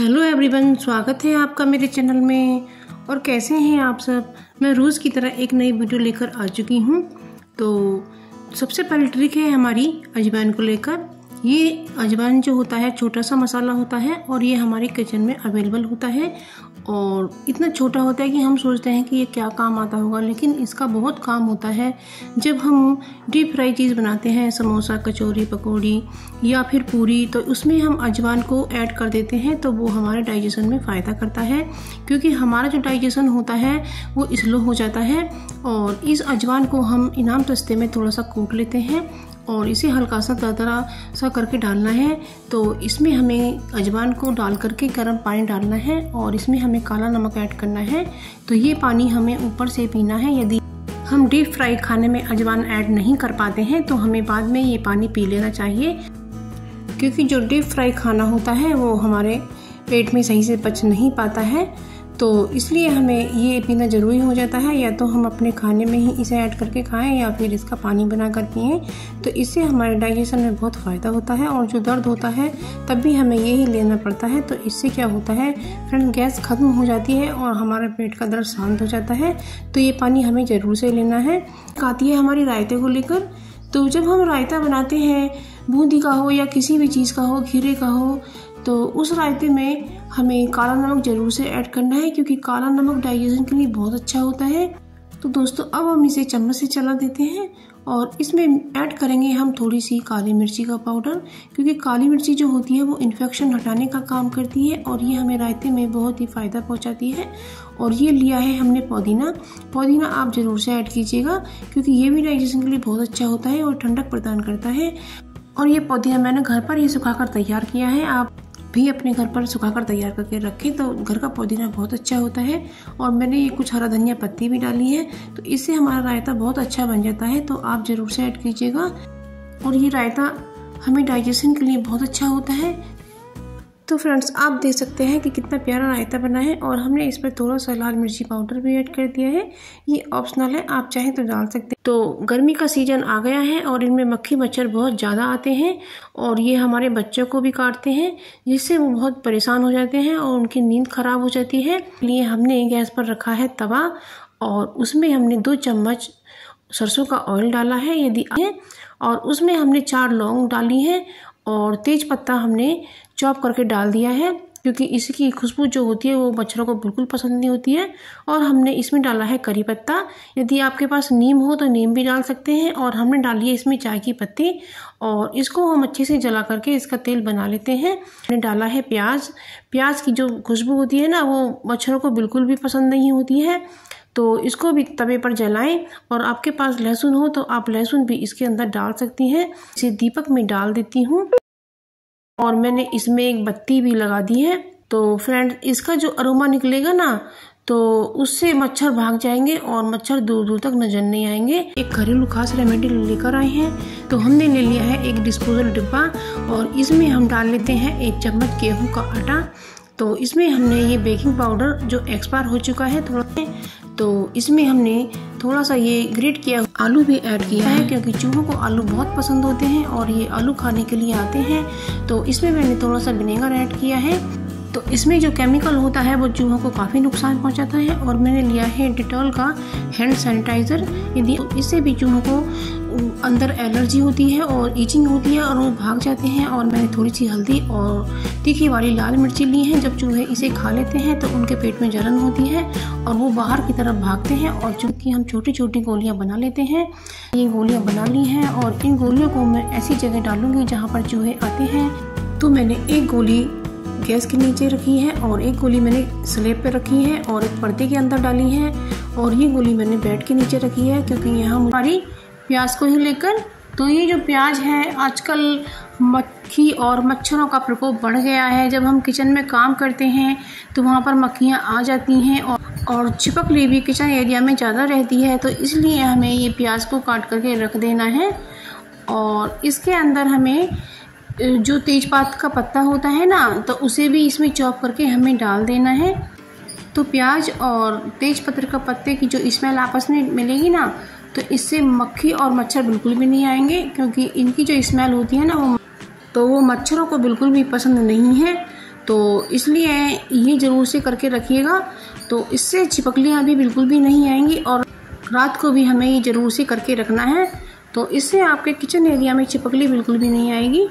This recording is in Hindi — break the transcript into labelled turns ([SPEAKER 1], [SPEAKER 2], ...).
[SPEAKER 1] हेलो एवरीवन, स्वागत है आपका मेरे चैनल में। और कैसे हैं आप सब? मैं रोज़ की तरह एक नई वीडियो लेकर आ चुकी हूँ। तो सबसे पहले ट्रिक है हमारी अजवाइन को लेकर। ये अजवाइन जो होता है, छोटा सा मसाला होता है और ये हमारे किचन में अवेलेबल होता है। और इतना छोटा होता है कि हम सोचते हैं कि ये क्या काम आता होगा, लेकिन इसका बहुत काम होता है जब हम डीप फ्राई चीज़ बनाते हैं, समोसा कचौरी पकौड़ी या फिर पूरी तो उसमें हम अजवान को ऐड कर देते हैं तो वो हमारे डाइजेशन में फ़ायदा करता है, क्योंकि हमारा जो डाइजेशन होता है, वो स्लो हो जाता है और इस अजवान को हम इनाम तस्ते में थोड़ा सा कूट लेते हैं और इसे हल्का सा दरदरा सा करके डालना है। तो इसमें हमें अजवाइन को डाल करके गर्म पानी डालना है और इसमें हमें काला नमक ऐड करना है। तो ये पानी हमें ऊपर से पीना है। यदि हम डीप फ्राई खाने में अजवान ऐड नहीं कर पाते हैं तो हमें बाद में ये पानी पी लेना चाहिए। क्योंकि जो डीप फ्राई खाना होता है, वो हमारे पेट में सही से पच नहीं पाता है। तो इसलिए हमें ये पीना ज़रूरी हो जाता है, या तो हम अपने खाने में ही इसे ऐड करके खाएँ, या फिर इसका पानी बना कर पिए। तो इससे हमारे डाइजेशन में बहुत फ़ायदा होता है और जो दर्द होता है, तब भी हमें यही लेना पड़ता है। तो इससे क्या होता है, फ्रेंड, गैस ख़त्म हो जाती है और हमारे पेट का दर्द शांत हो जाता है। तो ये पानी हमें ज़रूर से लेना है। आती है हमारी रायते को लेकर। तो जब हम रायता बनाते हैं, बूंदी का हो या किसी भी चीज़ का हो, खीरे का हो तो उस रायते में हमें काला नमक ज़रूर से ऐड करना है, क्योंकि काला नमक डाइजेशन के लिए बहुत अच्छा होता है। तो दोस्तों, अब हम इसे चम्मच से चला देते हैं और इसमें ऐड करेंगे हम थोड़ी सी काली मिर्ची का पाउडर, क्योंकि काली मिर्ची जो होती है वो इन्फेक्शन हटाने का काम करती है और ये हमें रायते में बहुत ही फ़ायदा पहुंचाती है। और ये लिया है हमने पुदीना। पुदीना आप ज़रूर से ऐड कीजिएगा, क्योंकि ये भी डाइजेशन के लिए बहुत अच्छा होता है और ठंडक प्रदान करता है। और ये पुदीना मैंने घर पर ही सुखाकर तैयार किया है। आप भी अपने घर पर सुखाकर तैयार करके रखें तो घर का पुदीना बहुत अच्छा होता है। और मैंने ये कुछ हरा धनिया पत्ती भी डाली है तो इससे हमारा रायता बहुत अच्छा बन जाता है तो आप ज़रूर से ऐड कीजिएगा। और ये रायता हमें डाइजेशन के लिए बहुत अच्छा होता है तो फ्रेंड्स, आप देख सकते हैं कि कितना प्यारा रायता बना है और हमने इस पर थोड़ा सा लाल मिर्ची पाउडर भी ऐड कर दिया है। ये ऑप्शनल है, आप चाहें तो डाल सकते हैं। तो गर्मी का सीज़न आ गया है और इनमें मक्खी मच्छर बहुत ज़्यादा आते हैं और ये हमारे बच्चों को भी काटते हैं, जिससे वो बहुत परेशान हो जाते हैं और उनकी नींद खराब हो जाती है। इसलिए हमने गैस पर रखा है तवा और उसमें हमने दो चम्मच सरसों का ऑयल डाला है यदि और उसमें हमने चार लौंग डाली है और तेज पत्ता हमने चॉप करके डाल दिया है, क्योंकि इसकी खुशबू जो होती है वो मच्छरों को बिल्कुल पसंद नहीं होती है। और हमने इसमें डाला है करी पत्ता। यदि आपके पास नीम हो तो नीम भी डाल सकते हैं, और हमने डाली है इसमें चाय की पत्ती। और इसको हम अच्छे से जला करके इसका तेल बना लेते हैं। हमने डाला है प्याज। प्याज की जो खुशबू होती है ना, वो मच्छरों को बिल्कुल भी पसंद नहीं होती है। तो इसको भी तवे पर जलाएँ और आपके पास लहसुन हो तो आप लहसुन भी इसके अंदर डाल सकती हैं। इसे दीपक में डाल देती हूँ और मैंने इसमें एक बत्ती भी लगा दी है। तो फ्रेंड इसका जो अरोमा निकलेगा ना तो उससे मच्छर भाग जाएँगे और मच्छर दूर दूर तक नज़र नहीं आएँगे। एक घरेलू खास रेमेडी लेकर आए हैं। तो हमने ले लिया है एक डिस्पोजल डिब्बा और इसमें हम डाल लेते हैं एक चम्मच गेहूँ का आटा। तो इसमें हमने ये बेकिंग पाउडर जो एक्सपायर हो चुका है, थोड़ा तो इसमें हमने थोड़ा सा ये ग्रेट किया, आलू भी ऐड किया है, क्योंकि चूहों को आलू बहुत पसंद होते हैं और ये आलू खाने के लिए आते हैं। तो इसमें मैंने थोड़ा सा विनेगर ऐड किया है। तो इसमें जो केमिकल होता है, वो चूहों को काफ़ी नुकसान पहुंचाता है और मैंने लिया है डिटॉल का हैंड सैनिटाइज़र यदि इससे भी चूहों को अंदर एलर्जी होती है और ईचिंग होती है और वो भाग जाते हैं और मैंने थोड़ी सी हल्दी और तीखी वाली लाल मिर्ची ली है। जब चूहे इसे खा लेते हैं तो उनके पेट में जलन होती है और वो बाहर की तरफ़ भागते हैं और चूँकि हम छोटी छोटी गोलियाँ बना लेते हैं। ये गोलियाँ बना ली हैं और इन गोलियों को मैं ऐसी जगह डालूँगी जहाँ पर चूहे आते हैं। तो मैंने एक गोली गैस के नीचे रखी है और एक गोली मैंने स्लेब पे रखी है और एक पर्दे के अंदर डाली है और ये गोली मैंने बेड के नीचे रखी है क्योंकि यहाँ हमारी प्याज को ही लेकर तो ये जो प्याज है, आजकल मक्खी और मच्छरों का प्रकोप बढ़ गया है। जब हम किचन में काम करते हैं तो वहाँ पर मक्खियाँ आ जाती हैं और और छिपकली भी किचन एरिया में ज़्यादा रहती है। तो इसलिए हमें ये प्याज को काट करके रख देना है और इसके अंदर हमें जो तेज़पात का पत्ता होता है ना तो उसे भी इसमें चॉप करके हमें डाल देना है। तो प्याज और तेज पत्र का पत्ते की जो स्मेल आपस में मिलेगी ना तो इससे मक्खी और मच्छर बिल्कुल भी नहीं आएँगे, क्योंकि इनकी जो स्मेल होती है ना, वो तो वो मच्छरों को बिल्कुल भी पसंद नहीं है। तो इसलिए ये ज़रूर से करके रखिएगा। तो इससे चिपकलियाँ भी बिल्कुल भी नहीं आएँगी और रात को भी हमें ये ज़रूर से करके रखना है। तो इससे आपके किचन एरिया में चिपकली बिल्कुल भी नहीं आएगी।